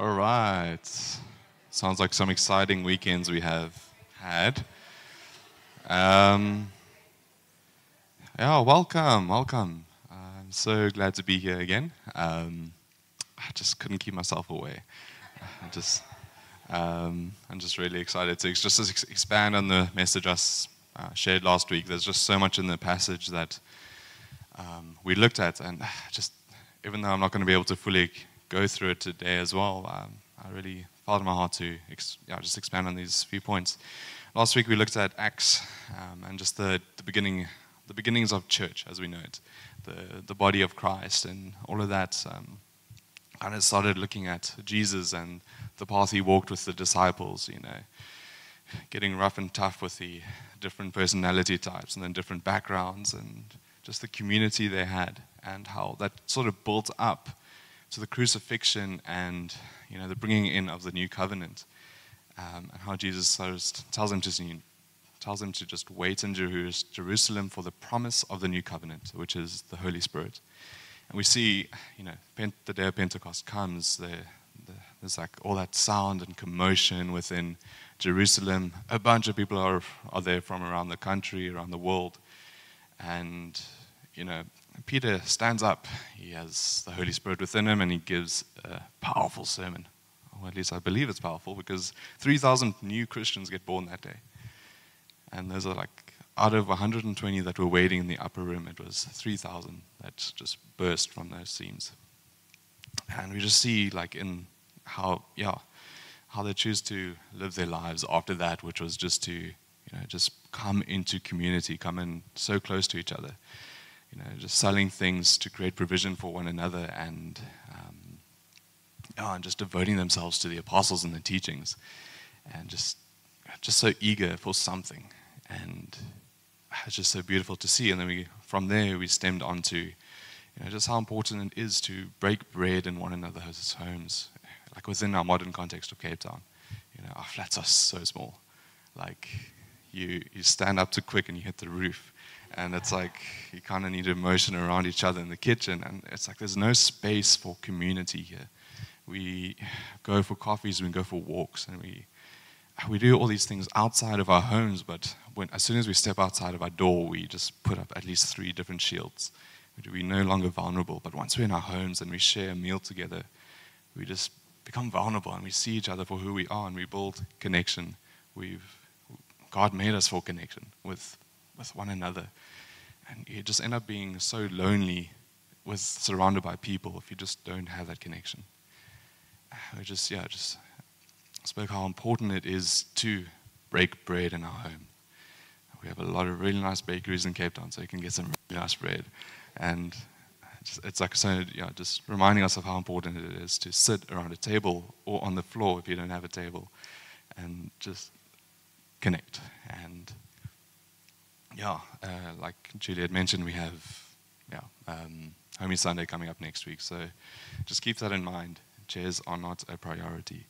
All right. Sounds like some exciting weekends we have had. Um, yeah, welcome, welcome. I'm so glad to be here again. Um, I just couldn't keep myself away. I just, um, I'm just really excited to just ex- expand on the message I uh, shared last week. There's just so much in the passage that um, we looked at, and just even though I'm not going to be able to fully go through it today as well, um, I really felt in my heart to ex- yeah, just expand on these few points. Last week we looked at Acts um, and just the, the beginning, the beginnings of church as we know it, the the body of Christ, and all of that. Um, kind of started looking at Jesus and the path he walked with the disciples. You know, getting rough and tough with the different personality types and then different backgrounds and just the community they had and how that sort of built up to the crucifixion and you know the bringing in of the new covenant um, and how Jesus tells them to tells them to just wait in Jerusalem for the promise of the new covenant, which is the Holy Spirit. And we see, you know, the day of Pentecost comes, there, there's like all that sound and commotion within Jerusalem. A bunch of people are, are there from around the country, around the world. And you know, Peter stands up. He has the Holy Spirit within him, and he gives a powerful sermon. Or at least I believe it's powerful because 3,000 new Christians get born that day. And those are like, out of 120 that were waiting in the upper room, it was 3,000 that just burst from those seams. And we just see, like, in how, yeah, how they choose to live their lives after that, which was just to, you know, just come into community, come in so close to each other you know, just selling things to create provision for one another and, um, oh, and just devoting themselves to the apostles and the teachings and just, just so eager for something. And it's just so beautiful to see. And then we, from there, we stemmed on to you know, just how important it is to break bread in one another's homes, like within our modern context of Cape Town. You know, our flats are so small. Like, you, you stand up too quick and you hit the roof and it's like you kind of need to motion around each other in the kitchen. And it's like there's no space for community here. We go for coffees we go for walks and we we do all these things outside of our homes. But when, as soon as we step outside of our door we just put up at least three different shields. We're no longer vulnerable. But once we're in our homes and we share a meal together we just become vulnerable and we see each other for who we are and we build connection. We've god made us for connection with with one another. And you just end up being so lonely with surrounded by people if you just don't have that connection. Ah, we just yeah, just spoke how important it is to break bread in our home. We have a lot of really nice bakeries in Cape Town, so you can get some really nice bread. And just, it's like so, yeah, just reminding us of how important it is to sit around a table or on the floor if you don't have a table, and just connect and yeah, uh, like Juliet mentioned, we have yeah, um, Homie Sunday coming up next week. So just keep that in mind. Chairs are not a priority.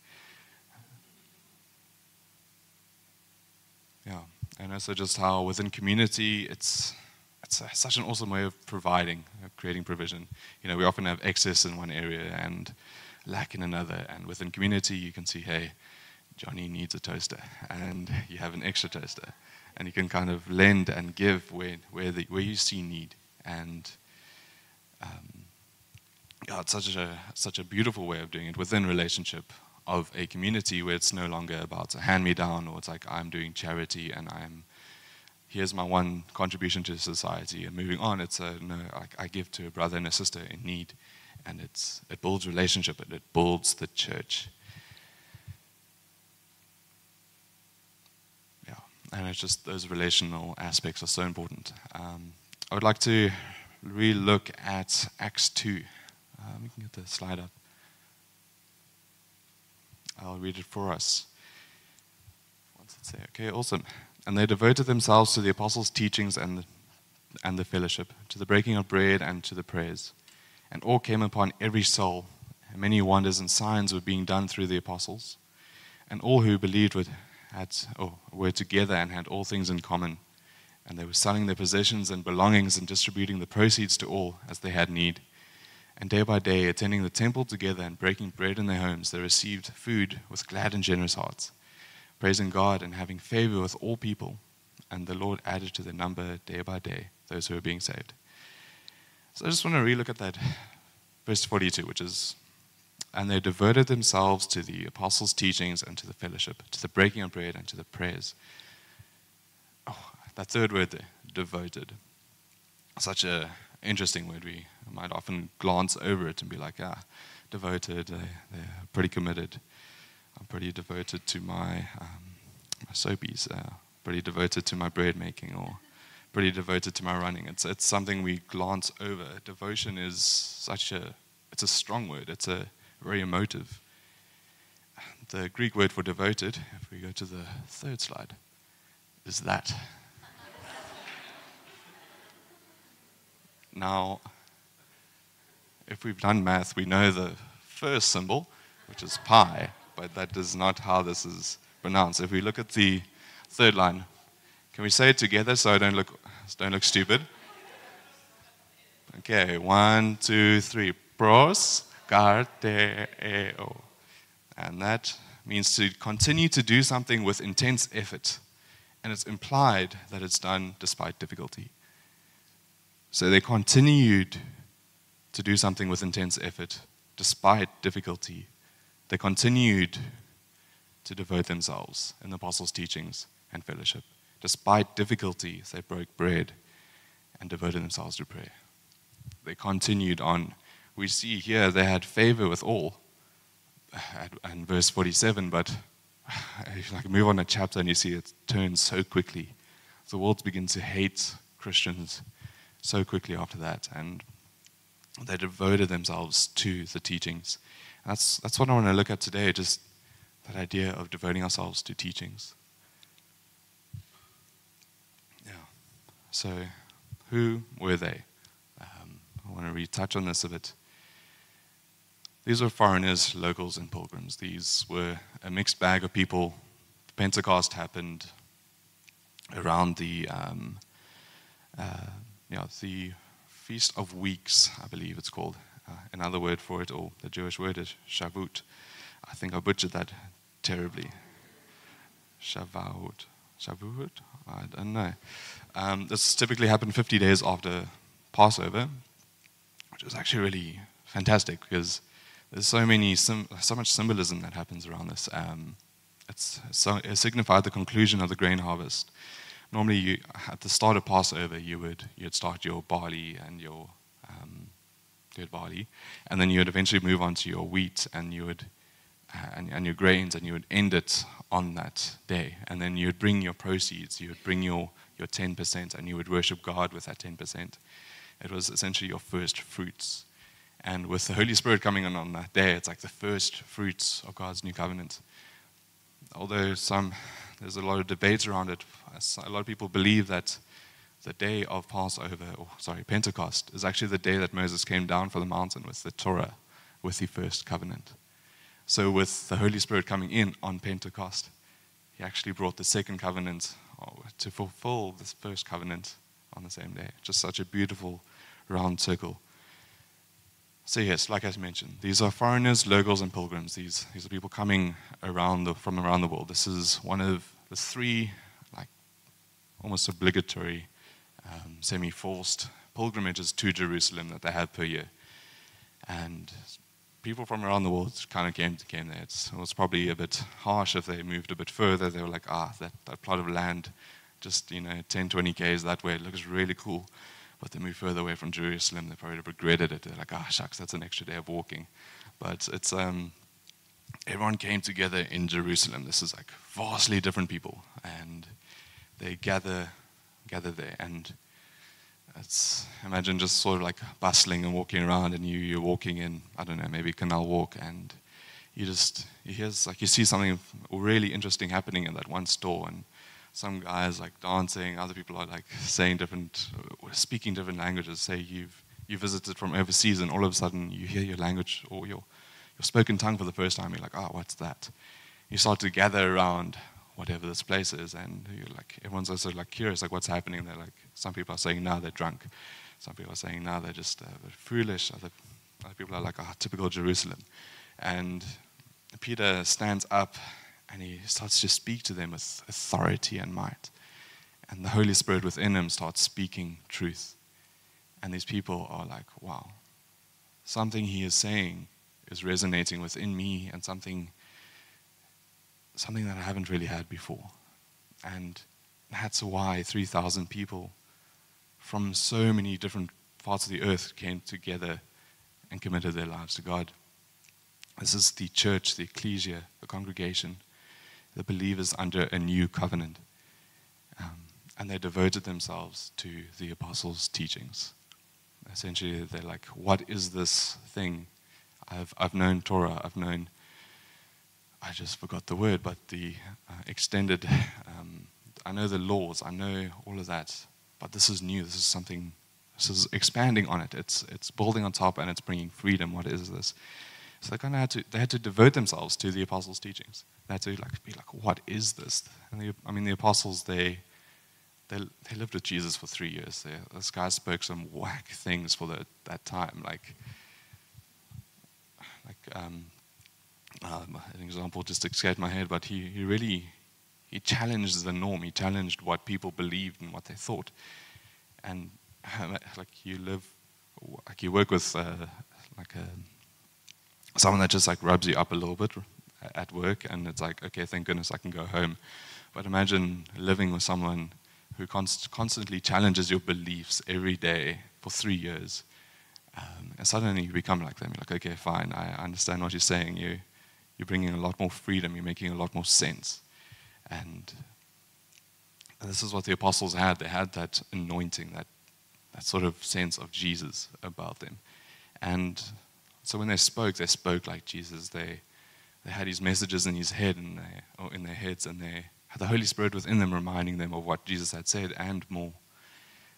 Yeah, and also just how within community, it's it's a, such an awesome way of providing, of creating provision. You know, we often have excess in one area and lack in another, and within community, you can see, hey, Johnny needs a toaster, and you have an extra toaster and you can kind of lend and give where, where, the, where you see need. And um, yeah, it's such a, such a beautiful way of doing it within relationship of a community where it's no longer about a hand me down or it's like I'm doing charity and I'm here's my one contribution to society and moving on. It's a no I, I give to a brother and a sister in need. And it's it builds relationship and it builds the church and it's just those relational aspects are so important. Um, I would like to re-look at Acts 2. Uh, we can get the slide up. I'll read it for us. Once it's there. Okay, awesome. And they devoted themselves to the apostles' teachings and the, and the fellowship, to the breaking of bread and to the prayers. And all came upon every soul. And many wonders and signs were being done through the apostles. And all who believed would had, oh, were together and had all things in common. And they were selling their possessions and belongings and distributing the proceeds to all as they had need. And day by day, attending the temple together and breaking bread in their homes, they received food with glad and generous hearts, praising God and having favor with all people. And the Lord added to their number day by day those who were being saved. So I just want to relook at that verse 42, which is, and they devoted themselves to the apostles' teachings and to the fellowship, to the breaking of bread and to the prayers. Oh, that third word there, devoted. Such a interesting word. We might often glance over it and be like, ah, devoted, they, they're pretty committed. I'm pretty devoted to my, um, my soapies, uh, pretty devoted to my bread making, or pretty devoted to my running. It's, it's something we glance over. Devotion is such a, it's a strong word. It's a very emotive. The Greek word for devoted, if we go to the third slide, is that. now, if we've done math, we know the first symbol, which is pi, but that is not how this is pronounced. If we look at the third line, can we say it together so I don't look, don't look stupid? Okay, one, two, three. Pros, carteo. Eh, oh, and that means to continue to do something with intense effort. And it's implied that it's done despite difficulty. So they continued to do something with intense effort despite difficulty. They continued to devote themselves in the apostles' teachings and fellowship. Despite difficulty, they broke bread and devoted themselves to prayer. They continued on. We see here they had favor with all. And verse 47, but if you move on a chapter and you see it turns so quickly. The world begins to hate Christians so quickly after that. And they devoted themselves to the teachings. That's, that's what I want to look at today, just that idea of devoting ourselves to teachings. Yeah. So, who were they? Um, I want to retouch on this a bit. These were foreigners, locals, and pilgrims. These were a mixed bag of people. Pentecost happened around the, um, uh, yeah, the Feast of Weeks, I believe it's called. Uh, another word for it, or the Jewish word is Shavuot. I think I butchered that terribly. Shavuot. Shavuot? I don't know. Um, this typically happened 50 days after Passover, which was actually really fantastic because there's so many, so much symbolism that happens around this. Um, it's, so, it signified the conclusion of the grain harvest normally you, at the start of Passover, you would you'd start your barley and your um, good barley, and then you would eventually move on to your wheat and you would uh, and, and your grains, and you would end it on that day, and then you would bring your proceeds, you would bring your your ten percent, and you would worship God with that ten percent. It was essentially your first fruits. And with the Holy Spirit coming in on that day, it's like the first fruits of God's new covenant. Although some there's a lot of debate around it. A lot of people believe that the day of Passover, or sorry, Pentecost, is actually the day that Moses came down from the mountain with the Torah, with the first covenant. So, with the Holy Spirit coming in on Pentecost, he actually brought the second covenant to fulfill this first covenant on the same day. Just such a beautiful round circle. So yes, like I mentioned, these are foreigners, locals, and pilgrims. These, these are people coming around the, from around the world. This is one of the three, like, almost obligatory, um, semi-forced pilgrimages to Jerusalem that they have per year. And people from around the world kind of came, came there. It's, it was probably a bit harsh if they moved a bit further. They were like, ah, that, that plot of land, just, you know, 10, 20 k's that way, it looks really cool but they moved further away from Jerusalem. They probably regretted it. They're like, ah, oh, shucks, that's an extra day of walking. But it's um, everyone came together in Jerusalem. This is like vastly different people, and they gather gather there. And it's imagine just sort of like bustling and walking around, and you you're walking in I don't know maybe Canal Walk, and you just you hear like you see something really interesting happening in that one store, and some guys like dancing, other people are like saying different, uh, speaking different languages. Say you've you visited from overseas, and all of a sudden you hear your language or your your spoken tongue for the first time. You're like, oh, what's that? You start to gather around whatever this place is, and you're like, everyone's also like curious, like what's happening. They're like, some people are saying now they're drunk, some people are saying now they're just uh, foolish, other other people are like, oh, typical Jerusalem. And Peter stands up and he starts to speak to them with authority and might. And the Holy Spirit within him starts speaking truth. And these people are like, wow, something he is saying is resonating within me and something something that I haven't really had before. And that's why 3,000 people from so many different parts of the earth came together and committed their lives to God. This is the church, the ecclesia, the congregation, the believers under a new covenant. Um, and they devoted themselves to the apostles' teachings. Essentially, they're like, what is this thing? I've, I've known Torah, I've known, I just forgot the word, but the uh, extended, um, I know the laws, I know all of that, but this is new. This is something, this is expanding on it. It's, it's building on top and it's bringing freedom. What is this? So they kind of had to, they had to devote themselves to the apostles' teachings. They had to like be like, what is this? And the, I mean, the apostles, they, they, they lived with Jesus for three years. They, this guy spoke some whack things for the, that time. Like, like um, um, an example just escaped my head, but he, he really he challenged the norm. He challenged what people believed and what they thought. And like you live, like you work with uh, like a, someone that just like rubs you up a little bit at work, and it's like, okay, thank goodness I can go home. But imagine living with someone who const- constantly challenges your beliefs every day for three years. Um, and suddenly you become like them. You're like, okay, fine, I understand what you're saying. You, you're bringing a lot more freedom. You're making a lot more sense. And this is what the apostles had. They had that anointing, that, that sort of sense of Jesus about them. And so when they spoke, they spoke like Jesus. They, they had his messages in his head and they, or in their heads, and they had the Holy Spirit within them, reminding them of what Jesus had said and more.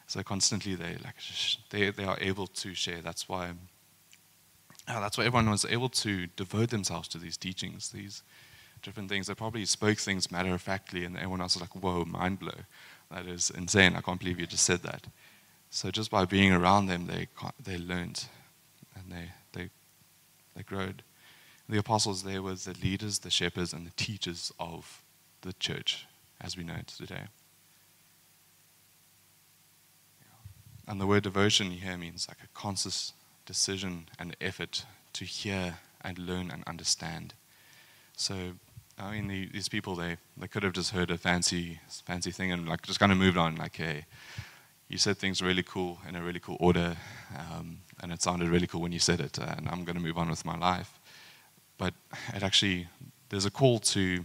So constantly they like they, they are able to share. That's why uh, that's why everyone was able to devote themselves to these teachings, these different things. They probably spoke things matter of factly, and everyone else was like, whoa, mind blow. That is insane. I can't believe you just said that. So just by being around them, they, they learned and they, they, growed. The apostles, there were the leaders, the shepherds, and the teachers of the church as we know it today. And the word devotion here means like a conscious decision and effort to hear and learn and understand. So I mean, the, these people, they, they could have just heard a fancy, fancy thing and like just kind of moved on. Like, hey, you said things really cool in a really cool order, um, and it sounded really cool when you said it, and I'm going to move on with my life. But it actually, there's a call to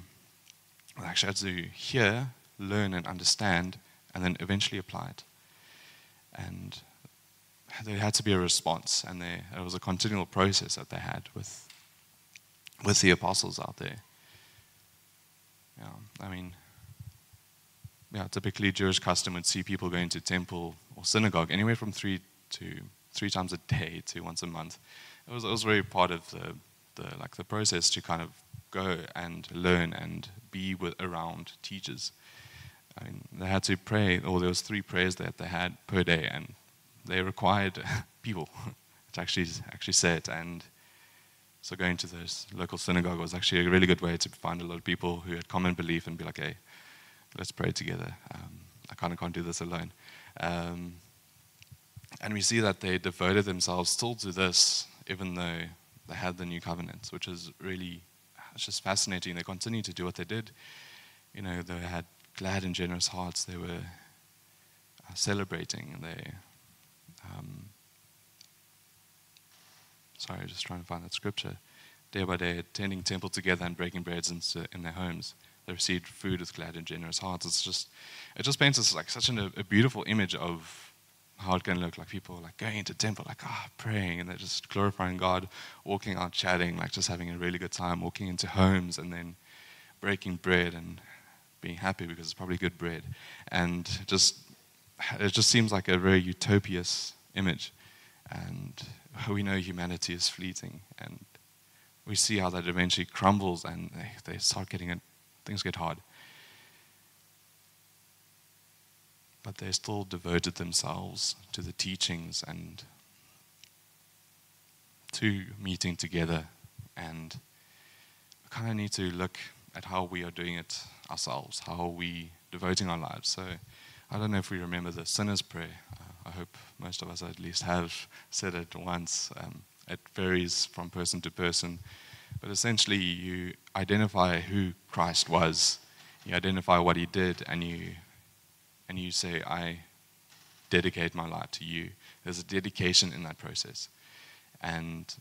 actually to hear, learn, and understand, and then eventually apply it. And there had to be a response, and there, it was a continual process that they had with, with the apostles out there. Yeah, I mean, yeah, typically Jewish custom would see people going to temple or synagogue anywhere from three to three times a day to once a month. It was, it was very part of the, the like the process to kind of go and learn and be with around teachers. I mean, they had to pray, or there was three prayers that they had per day, and they required people to actually actually say it. And so going to this local synagogue was actually a really good way to find a lot of people who had common belief and be like, hey, let's pray together. Um, I kind of can't do this alone. Um, and we see that they devoted themselves still to this, even though they had the new covenant, which is really, it's just fascinating. They continued to do what they did. You know, they had glad and generous hearts. They were uh, celebrating. They, um, sorry, just trying to find that scripture. Day by day, attending temple together and breaking breads in, in their homes. They received food with glad and generous hearts. It's just, it just paints us like such an, a beautiful image of how it can look like people like going into temple, like ah, praying, and they're just glorifying God, walking out, chatting, like just having a really good time, walking into homes, and then breaking bread and being happy because it's probably good bread, and just it just seems like a very utopious image, and we know humanity is fleeting, and we see how that eventually crumbles and they, they start getting it, things get hard. But they still devoted themselves to the teachings and to meeting together, and we kind of need to look at how we are doing it ourselves, how are we devoting our lives. So I don't know if we remember the sinner's prayer. I hope most of us at least have said it once. Um, it varies from person to person, but essentially you identify who Christ was, you identify what he did, and you and you say, I dedicate my life to you. There's a dedication in that process. And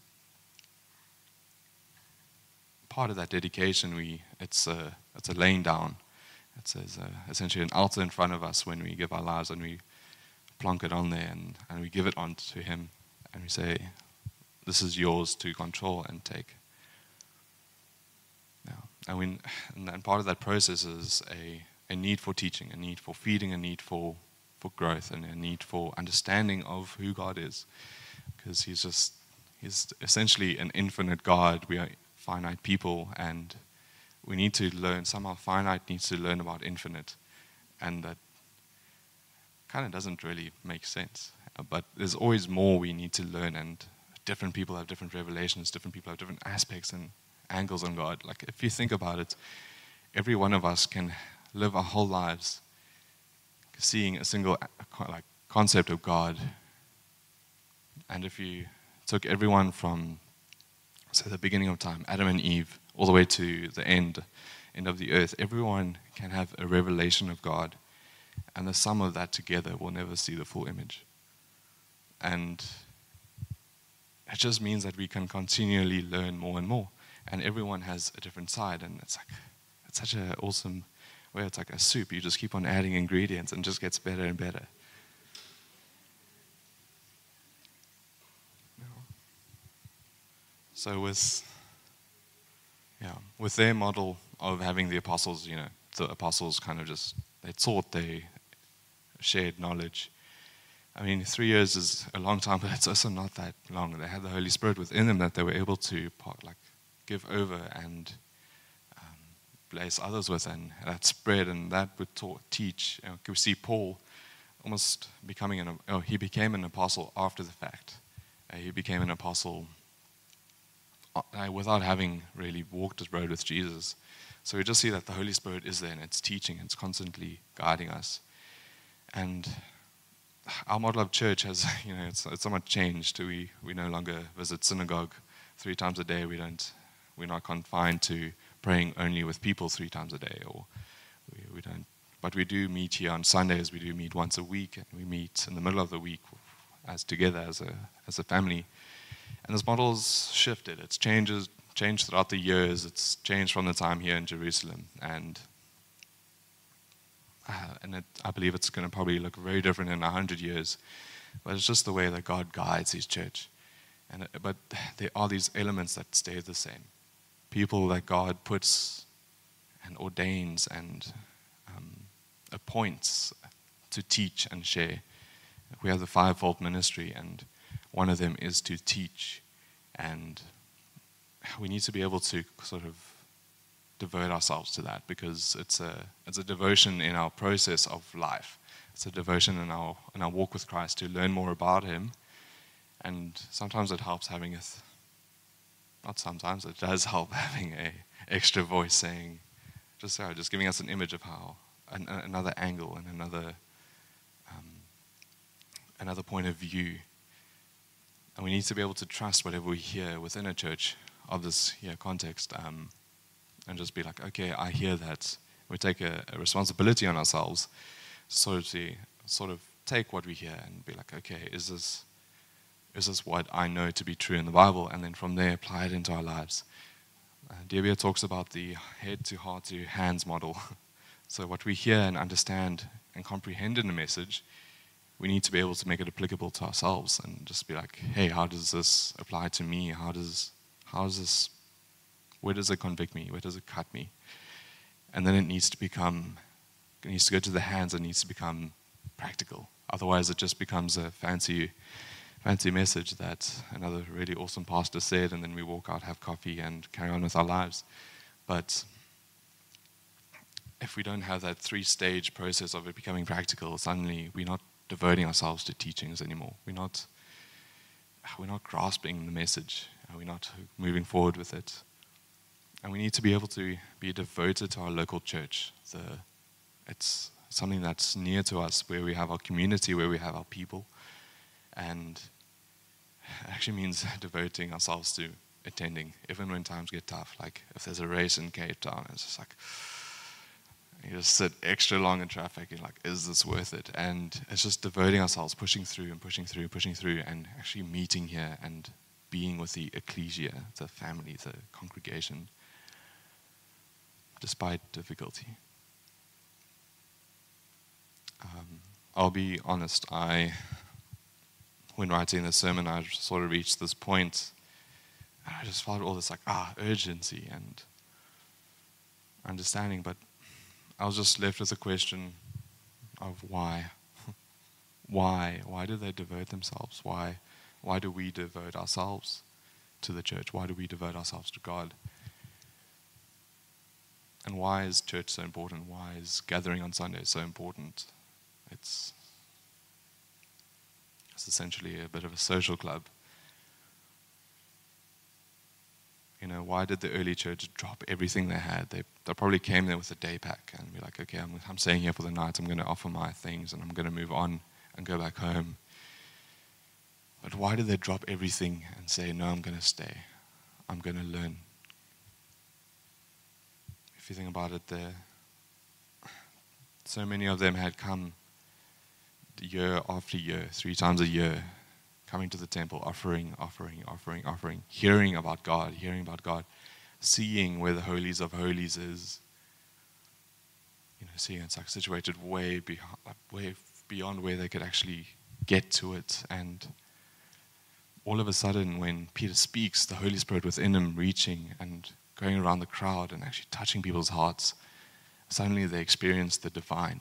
part of that dedication, we, it's, a, it's a laying down. It's uh, essentially an altar in front of us when we give our lives and we plonk it on there and, and we give it on to Him and we say, This is yours to control and take. Yeah. And, and part of that process is a, a need for teaching, a need for feeding, a need for, for growth, and a need for understanding of who God is. Because He's just, He's essentially an infinite God. We are finite people, and we need to learn. Somehow, finite needs to learn about infinite, and that kind of doesn't really make sense. But there's always more we need to learn, and different people have different revelations, different people have different aspects and angles on God. Like, if you think about it, every one of us can live our whole lives seeing a single like concept of God. And if you took everyone from say, the beginning of time, Adam and Eve, all the way to the end, end of the earth, everyone can have a revelation of God, and the sum of that together will never see the full image. And it just means that we can continually learn more and more, and everyone has a different side, and it's like it's such an awesome way. It's like a soup; you just keep on adding ingredients, and just gets better and better. So with yeah, with their model of having the apostles, you know, the apostles kind of just they taught, they shared knowledge. I mean, three years is a long time, but it's also not that long. They had the Holy Spirit within them that they were able to like give over and um, bless others with, and that spread, and that would taught, teach. You know, we see Paul almost becoming an oh, he became an apostle after the fact. Uh, he became an apostle uh, without having really walked this road with Jesus. So we just see that the Holy Spirit is there and it's teaching, it's constantly guiding us. And our model of church has, you know, it's, it's somewhat changed. We, we no longer visit synagogue three times a day. We don't, we're not confined to praying only with people three times a day. Or we, we don't, but we do meet here on Sundays. We do meet once a week. And we meet in the middle of the week as together as a, as a family. And this model's shifted. It's changes, changed throughout the years. It's changed from the time here in Jerusalem. And, uh, and it, I believe it's going to probably look very different in 100 years. But it's just the way that God guides His church. And but there are these elements that stay the same. People that God puts and ordains and um, appoints to teach and share. We have the fivefold ministry, and one of them is to teach. And we need to be able to sort of devote ourselves to that because it's a, it's a devotion in our process of life. It's a devotion in our, in our walk with Christ to learn more about Him. And sometimes it helps having a, th- not sometimes, it does help having a extra voice saying, just, sorry, just giving us an image of how, an, another angle and another, um, another point of view and we need to be able to trust whatever we hear within a church of this yeah, context um, and just be like, okay, I hear that. We take a, a responsibility on ourselves sort of to sort of take what we hear and be like, okay, is this, is this what I know to be true in the Bible? And then from there, apply it into our lives. Uh, talks about the head to heart to hands model. so what we hear and understand and comprehend in a message we need to be able to make it applicable to ourselves and just be like, hey, how does this apply to me? How does, how does this, where does it convict me? Where does it cut me? And then it needs to become, it needs to go to the hands, it needs to become practical. Otherwise, it just becomes a fancy, fancy message that another really awesome pastor said, and then we walk out, have coffee, and carry on with our lives. But if we don't have that three stage process of it becoming practical, suddenly we're not devoting ourselves to teachings anymore. We're not, we're not grasping the message. And we're not moving forward with it. And we need to be able to be devoted to our local church. The, it's something that's near to us, where we have our community, where we have our people. And actually means devoting ourselves to attending, even when times get tough. Like if there's a race in Cape Town, it's just like, you just sit extra long in traffic and like, is this worth it? And it's just devoting ourselves, pushing through and pushing through, pushing through, and actually meeting here and being with the ecclesia, the family, the congregation, despite difficulty. Um, I'll be honest, I, when writing the sermon, I sort of reached this point, and I just felt all this like, ah, urgency and understanding, but I was just left with a question of why. why? Why do they devote themselves? Why? Why do we devote ourselves to the church? Why do we devote ourselves to God? And why is church so important? Why is gathering on Sunday so important? It's, it's essentially a bit of a social club. You know, why did the early church drop everything they had? They, they probably came there with a day pack and be like, okay, I'm, I'm staying here for the night. I'm going to offer my things and I'm going to move on and go back home. But why did they drop everything and say, no, I'm going to stay? I'm going to learn. If you think about it, there, so many of them had come year after year, three times a year, coming to the temple, offering, offering, offering, offering, hearing about God, hearing about God, seeing where the holies of holies is. You know, seeing it's like situated way beyond, like way beyond where they could actually get to it. And all of a sudden, when Peter speaks, the Holy Spirit within him reaching and going around the crowd and actually touching people's hearts, suddenly they experience the divine.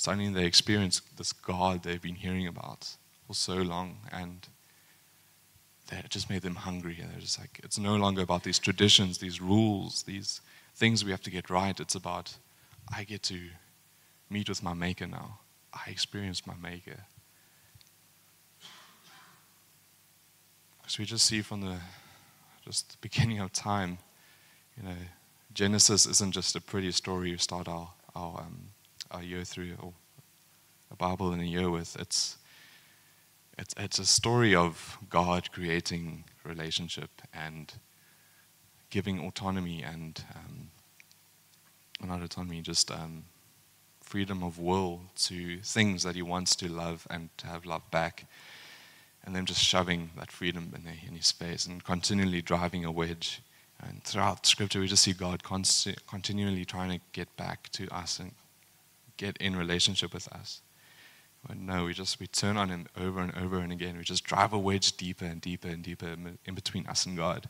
Suddenly they experience this God they've been hearing about for so long, and that just made them hungry. And they're just like, it's no longer about these traditions, these rules, these things we have to get right. It's about, I get to meet with my Maker now. I experience my Maker. Because we just see from the just the beginning of time, you know, Genesis isn't just a pretty story you start our our, um, our year through or a Bible in a year with. It's it's, it's a story of God creating relationship and giving autonomy and um, not autonomy, just um, freedom of will to things that He wants to love and to have love back, and then just shoving that freedom in, the, in His face and continually driving a wedge. And throughout Scripture, we just see God const- continually trying to get back to us and get in relationship with us. But no, we just we turn on him over and over and again. We just drive a wedge deeper and deeper and deeper in between us and God.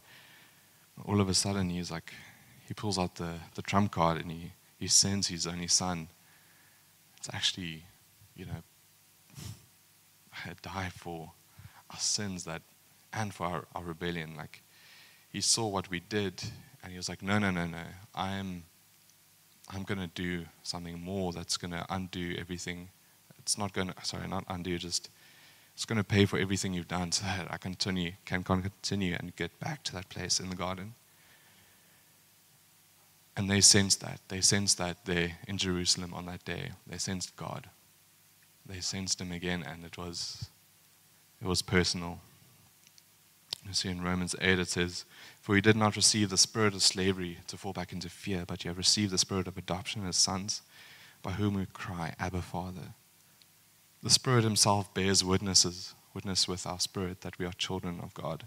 All of a sudden, he's like, he pulls out the, the trump card and he, he sends his only son. It's actually, you know, die for our sins that and for our, our rebellion. Like, he saw what we did and he was like, no, no, no, no. I'm, I'm going to do something more that's going to undo everything it's not going to, sorry, not undo, just it's going to pay for everything you've done so that I continue, can continue and get back to that place in the garden. And they sensed that. They sensed that there in Jerusalem on that day. They sensed God. They sensed Him again, and it was, it was personal. You see in Romans 8 it says, For you did not receive the spirit of slavery to fall back into fear, but you have received the spirit of adoption as sons, by whom we cry, Abba, Father. The Spirit Himself bears witnesses, witness with our spirit that we are children of God.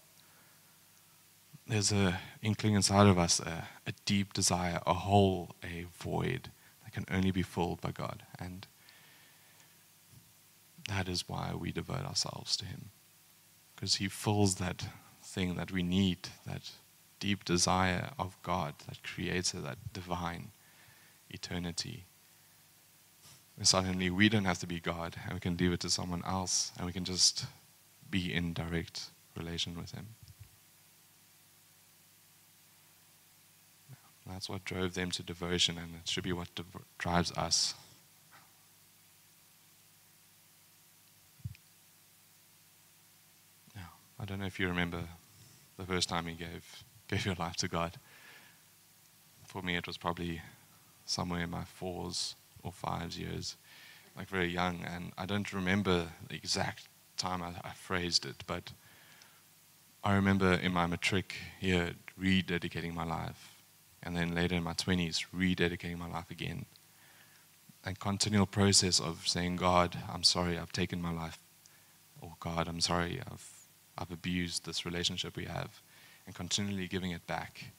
There's an inkling inside of us, a, a deep desire, a hole, a void that can only be filled by God. And that is why we devote ourselves to Him. Because He fills that thing that we need, that deep desire of God, that creator, that divine eternity and suddenly we don't have to be God and we can leave it to someone else and we can just be in direct relation with Him. That's what drove them to devotion, and it should be what drives us. I don't know if you remember the first time you gave, gave your life to God. For me, it was probably somewhere in my fours or fives years, like very young. And I don't remember the exact time I, I phrased it, but I remember in my matric year rededicating my life. And then later in my 20s, rededicating my life again. A continual process of saying, God, I'm sorry, I've taken my life. Or God, I'm sorry, I've, I've abused this relationship we have. And continually giving it back.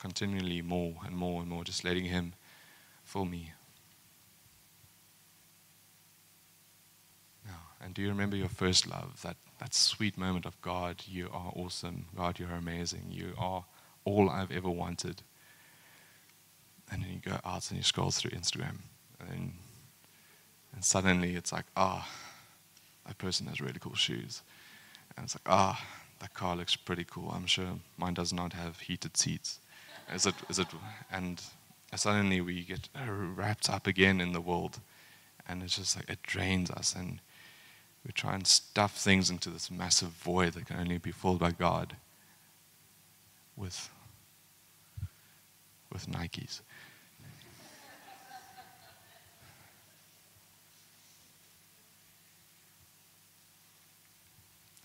Continually more and more and more, just letting Him fill me. Now, and do you remember your first love? That, that sweet moment of God, you are awesome. God, you're amazing. You are all I've ever wanted. And then you go out and you scroll through Instagram. And, and suddenly it's like, ah, oh, that person has really cool shoes. And it's like, ah, oh, that car looks pretty cool. I'm sure mine does not have heated seats. Is it, is it, and suddenly we get wrapped up again in the world. And it's just like, it drains us. And we try and stuff things into this massive void that can only be filled by God with, with Nikes.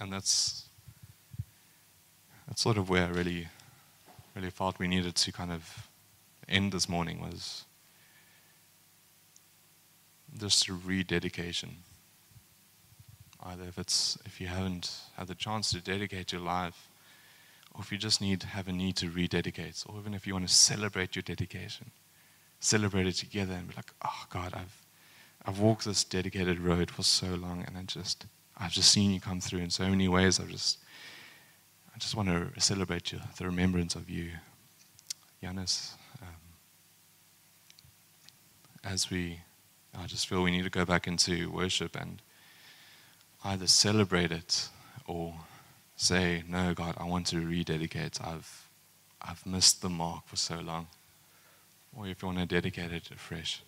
And that's that's sort of where I really really felt we needed to kind of end this morning was just a rededication. Either if it's if you haven't had the chance to dedicate your life, or if you just need have a need to rededicate, or even if you want to celebrate your dedication, celebrate it together and be like, oh God, I've I've walked this dedicated road for so long, and I just I've just seen you come through in so many ways. I just, I just want to celebrate you, the remembrance of you, Yanis. Um, as we, I just feel we need to go back into worship and either celebrate it or say, "No, God, I want to rededicate. I've, I've missed the mark for so long." Or if you want to dedicate it afresh,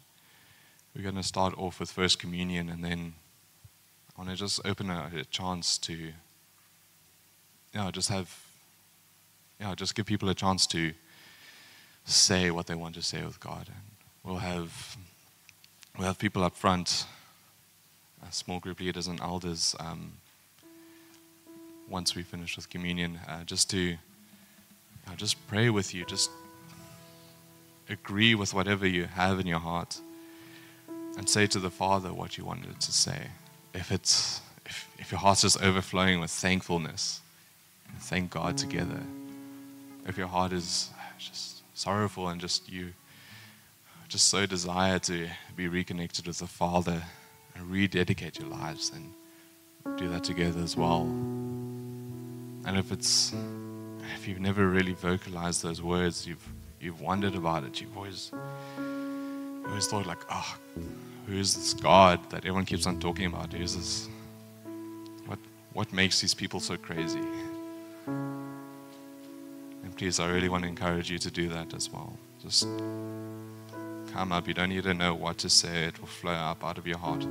we're going to start off with First Communion and then I want to just open a, a chance to, know, just have, know, just give people a chance to say what they want to say with God. And we'll have, we'll have people up front, small group leaders and elders, um, once we finish with communion, uh, just to, just pray with you, just agree with whatever you have in your heart, and say to the Father what you wanted to say if it's if, if your heart's just overflowing with thankfulness, thank God together. If your heart is just sorrowful and just you just so desire to be reconnected with the Father and rededicate your lives, then do that together as well. And if it's if you've never really vocalized those words, you've you've wondered about it, you've always always thought like, oh, who's this God that everyone keeps on talking about? Who's this? What, what makes these people so crazy? And please, I really want to encourage you to do that as well. Just come up. You don't need to know what to say, it will flow up out of your heart.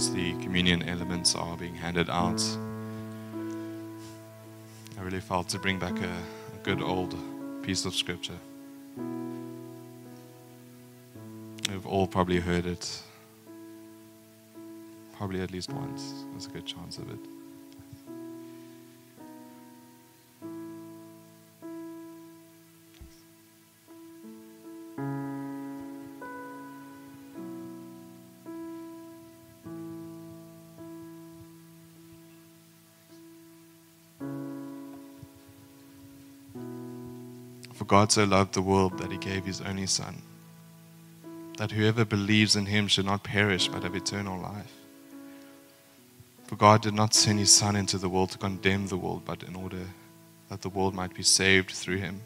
As the communion elements are being handed out, I really felt to bring back a, a good old piece of scripture. We've all probably heard it, probably at least once. There's a good chance of it. God so loved the world that he gave his only Son, that whoever believes in him should not perish but have eternal life. For God did not send his Son into the world to condemn the world, but in order that the world might be saved through him.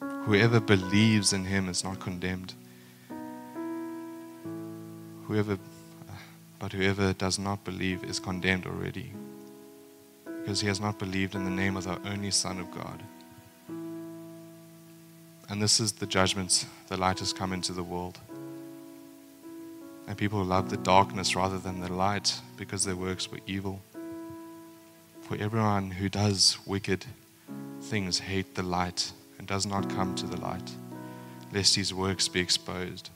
Whoever believes in him is not condemned. Whoever, But whoever does not believe is condemned already, because he has not believed in the name of the only Son of God. And this is the judgment the light has come into the world. And people love the darkness rather than the light because their works were evil. For everyone who does wicked things hate the light and does not come to the light, lest his works be exposed.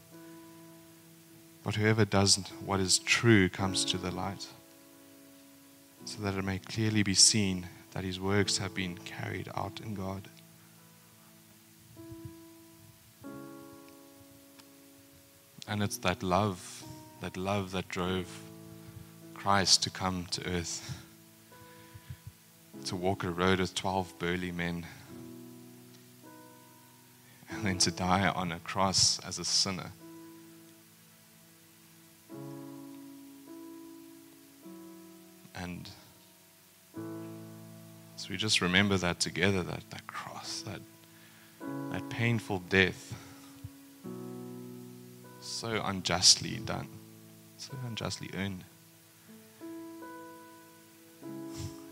But whoever does what is true comes to the light, so that it may clearly be seen that his works have been carried out in God. And it's that love, that love that drove Christ to come to earth, to walk a road with 12 burly men, and then to die on a cross as a sinner. And so we just remember that together, that, that cross, that, that painful death, so unjustly done, so unjustly earned.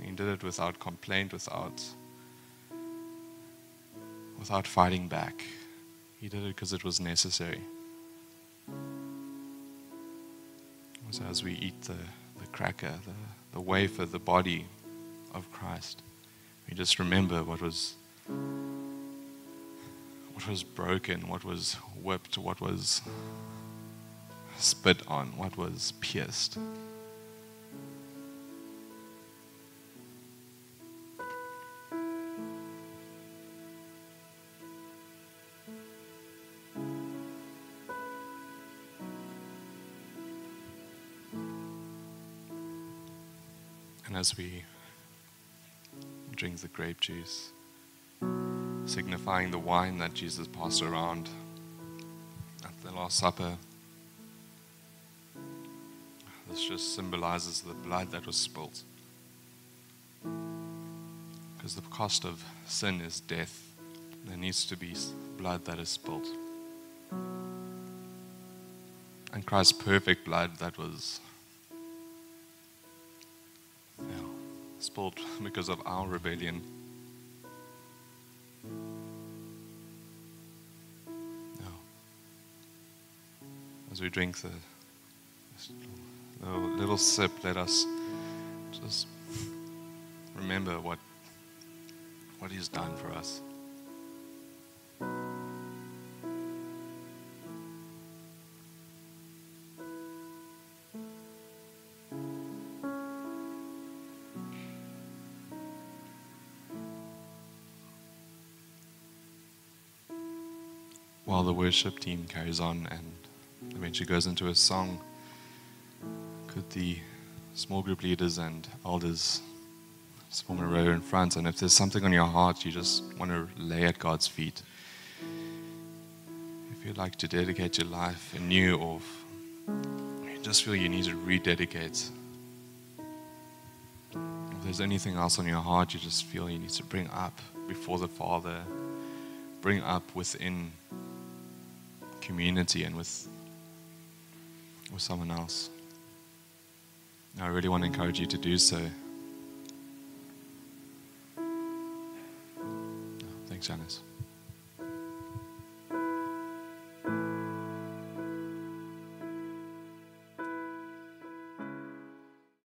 He did it without complaint, without, without fighting back. He did it because it was necessary. So as we eat the, the cracker, the, the wafer, the body of Christ. We just remember what was what was broken, what was whipped, what was spit on, what was pierced. And as we drink the grape juice, signifying the wine that Jesus passed around at the Last Supper, this just symbolizes the blood that was spilt. Because the cost of sin is death. There needs to be blood that is spilt. And Christ's perfect blood that was spilled because of our rebellion. We drink the little, little sip, let us just remember what what He's done for us. while the worship team carries on and eventually goes into a song, could the small group leaders and elders just form a row in front? And if there's something on your heart you just want to lay at God's feet, if you'd like to dedicate your life anew or you just feel you need to rededicate, if there's anything else on your heart you just feel you need to bring up before the Father, bring up within community and with with someone else. I really want to encourage you to do so. Thanks, Janice.